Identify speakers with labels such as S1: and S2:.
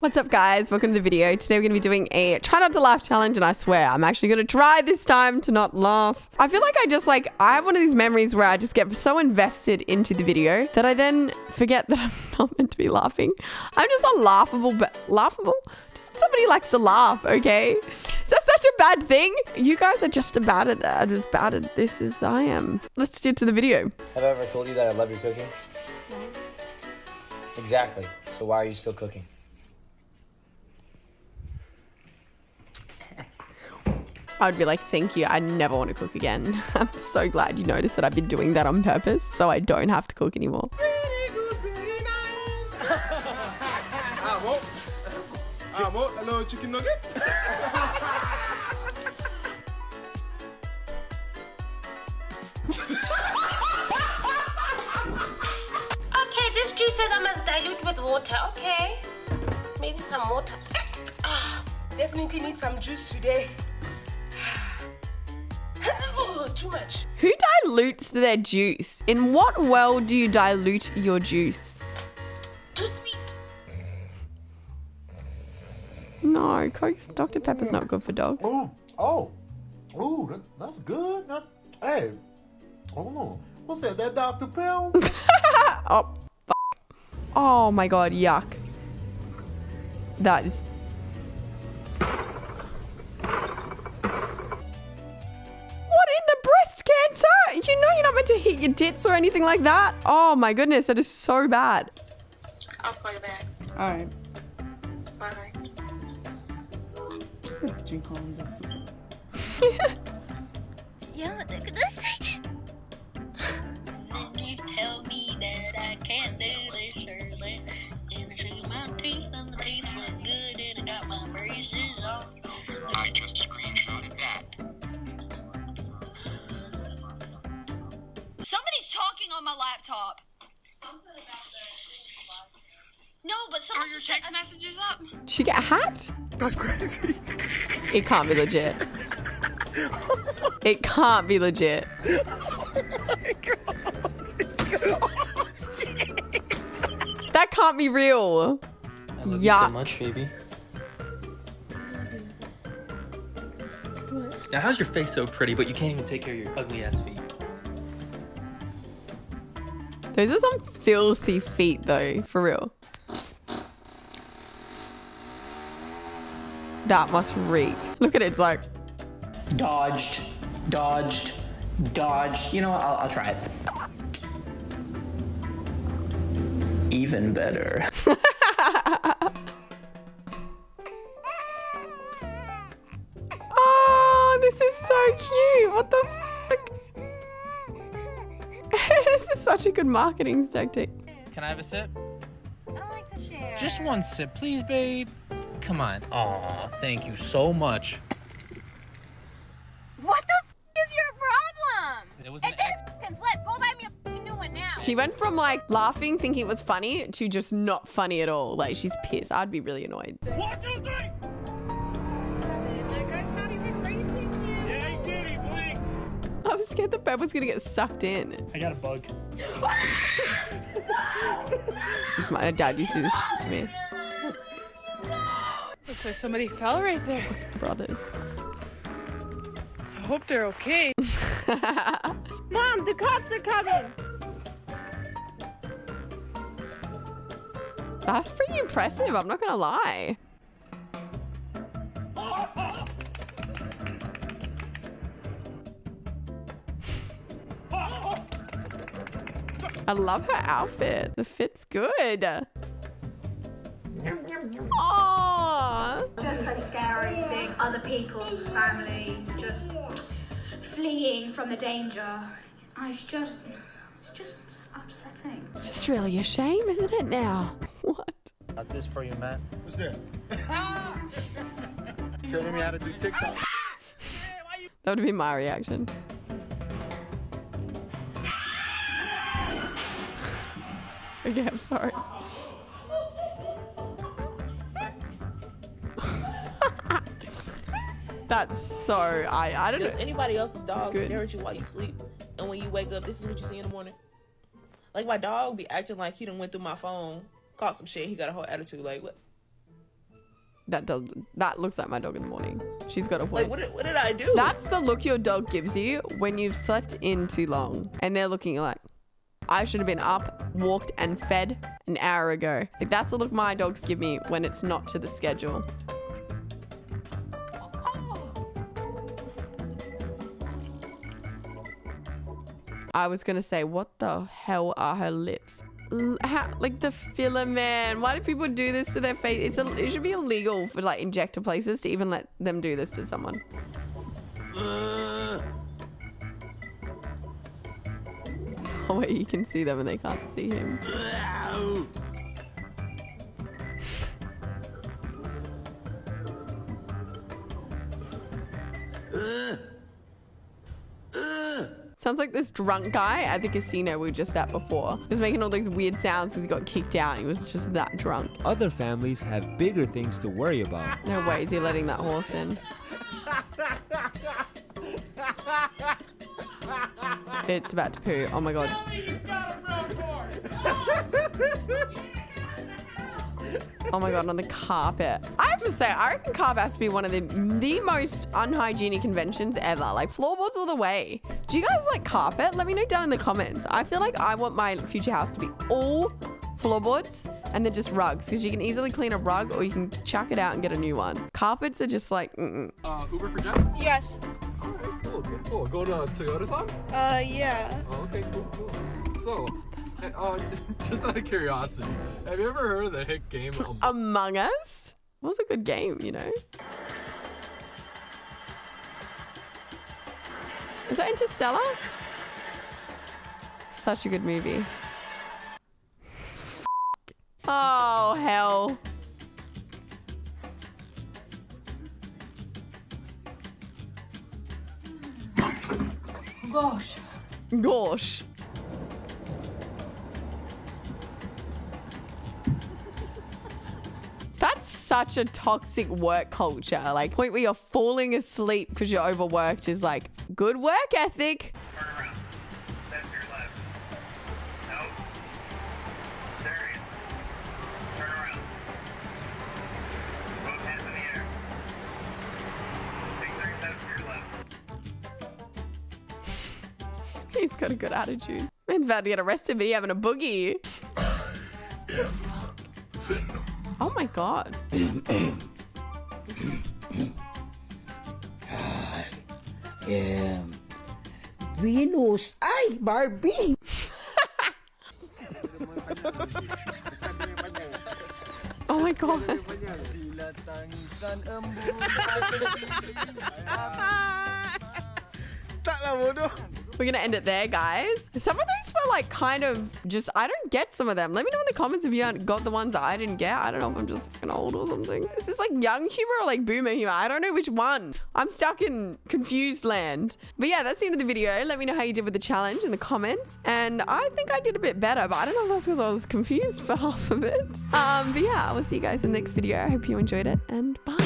S1: What's up guys? Welcome to the video. Today we're going to be doing a try not to laugh challenge and I swear I'm actually going to try this time to not laugh. I feel like I just like, I have one of these memories where I just get so invested into the video that I then forget that I'm not meant to be laughing. I'm just a laughable, but laughable? Just somebody likes to laugh, okay? Is that such a bad thing? You guys are just as bad at that, as bad at this as I am. Let's get to the video.
S2: Have I ever told you that I love your cooking? No. Exactly. So why are you still cooking?
S1: I would be like, thank you. I never want to cook again. I'm so glad you noticed that I've been doing that on purpose so I don't have to cook anymore.
S3: Pretty good, pretty nice. I want, I want a little chicken nugget.
S4: Okay, this juice says I must dilute with water. Okay. Maybe some water. Ah, definitely need some juice today. Too much.
S1: Who dilutes their juice? In what world do you dilute your juice?
S4: Too sweet.
S1: No, Coke's Dr. Pepper's not good for dogs.
S5: Ooh, oh, ooh, that, that's good. That, hey, oh, what's that? That Dr. Pell?
S1: Oh, f- oh my god, yuck. That is. Meant to hit your tits or anything like that. Oh my goodness, that is so bad.
S4: I'll call you back.
S6: All right.
S4: Bye.
S6: Drink on.
S7: Yeah, look at this. Then you tell me that I can't do
S8: Are your text messages up?
S1: She get hacked?
S3: That's crazy.
S1: It can't be legit. It can't be legit. That can't be real.
S2: I love
S1: Yeah.
S2: you so much, baby. Now, how's your face so pretty, but you can't even take care of your ugly ass feet?
S1: Those are some filthy feet, though, for real. That must reek. Look at it, it's like,
S9: Dodged, dodged, dodged. You know what? I'll, I'll try it. Even better.
S1: oh, this is so cute. What the fuck? this is such a good marketing tactic.
S10: Can I have a sip?
S7: I don't like to share.
S10: Just one sip, please, babe. Come on. Aw, thank you so much.
S7: What the f- is your problem?
S10: It was
S7: It didn't fucking flip. Go buy me a fucking new one now.
S1: She went from like laughing, thinking it was funny, to just not funny at all. Like, she's pissed. I'd be really annoyed.
S3: One, two, three. Yeah, he did. He blinked.
S1: I was scared the bed was gonna get sucked in.
S6: I got a bug.
S1: This is my dad used to do this shit to me.
S8: Looks like somebody fell right there.
S1: Brothers.
S8: I hope they're okay. Mom, the cops are coming.
S1: That's pretty impressive, I'm not gonna lie. I love her outfit. The fit's good. Aww.
S11: Just so scary seeing other people's families just fleeing from the danger. And It's just, it's just upsetting.
S1: It's just really a shame, isn't it now? What?
S5: Got this for you, man.
S3: What's that?
S5: Showing me how to do TikTok.
S1: That would be my reaction. okay, I'm sorry. That's so I I don't know.
S4: Does anybody else's dog stare at you while you sleep? And when you wake up, this is what you see in the morning? Like my dog be acting like he done went through my phone, caught some shit, he got a whole attitude. Like what?
S1: that does that looks like my dog in the morning. She's got a
S6: Like, what did, what did I do?
S1: That's the look your dog gives you when you've slept in too long, and they're looking like. I should have been up, walked, and fed an hour ago. Like that's the look my dogs give me when it's not to the schedule. I was gonna say, what the hell are her lips? L- how, like the filler, man. Why do people do this to their face? It's a, it should be illegal for like injector places to even let them do this to someone. Oh wait, you can see them and they can't see him. Sounds like this drunk guy at the casino we were just at before. He was making all these weird sounds because he got kicked out. He was just that drunk.
S12: Other families have bigger things to worry about.
S1: No way is he letting that horse in. It's about to poo. Oh my god. Oh my god, on the carpet. I have to say, I reckon carpet has to be one of the the most unhygienic conventions ever. Like floorboards all the way. Do you guys like carpet? Let me know down in the comments. I feel like I want my future house to be all floorboards and then just rugs because you can easily clean a rug or you can chuck it out and get a new one. Carpets are just like, mm-mm.
S13: Uh, Uber for Jeff?
S14: Yes.
S13: Alright, cool, cool, cool. Going to Toyota Thon?
S14: Uh, yeah.
S13: Oh, okay, cool, cool. So, uh, just out of curiosity, have you ever heard of the hit game Among
S1: Among Us was a good game, you know. Is that Interstellar? Such a good movie. Oh, hell.
S14: Gosh.
S1: Gosh. Such a toxic work culture. Like, point where you're falling asleep because you're overworked is like good work ethic. He's got a good attitude. Man's about to get arrested, but he having a boogie. Oh my god.
S6: Yeah. Um, Venus. Ay, Barbie.
S1: Oh my god. We're gonna end it there, guys. Some of those were like kind of just, I don't get some of them. Let me know in the comments if you got the ones that I didn't get. I don't know if I'm just fucking old or something. Is this like young humor or like boomer humor? I don't know which one. I'm stuck in confused land. But yeah, that's the end of the video. Let me know how you did with the challenge in the comments. And I think I did a bit better, but I don't know if that's because I was confused for half of it. Um, but yeah, I will see you guys in the next video. I hope you enjoyed it and bye.